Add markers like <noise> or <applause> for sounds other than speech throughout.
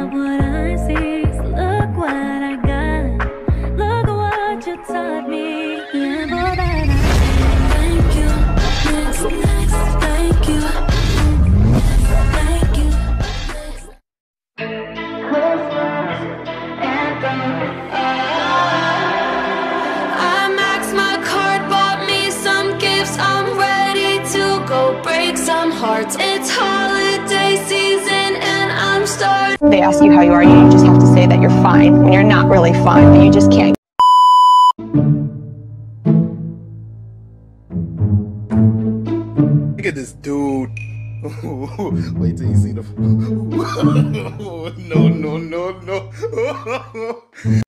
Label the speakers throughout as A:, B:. A: I Look what I got. Look what you taught me. Thank you. Next, next. Thank you. Thank you.
B: I maxed my card, bought me some gifts. I'm ready to go break some hearts. It's hard. They ask you how you are, you just have to say that you're fine when you're not really fine, but you just can't.
A: Look at this dude. <laughs> Wait till you see the. <laughs>
C: no, no,
B: no, no. <laughs>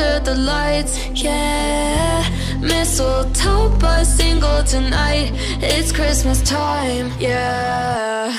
B: under the lights, yeah Mistletoe by single tonight It's Christmas time, yeah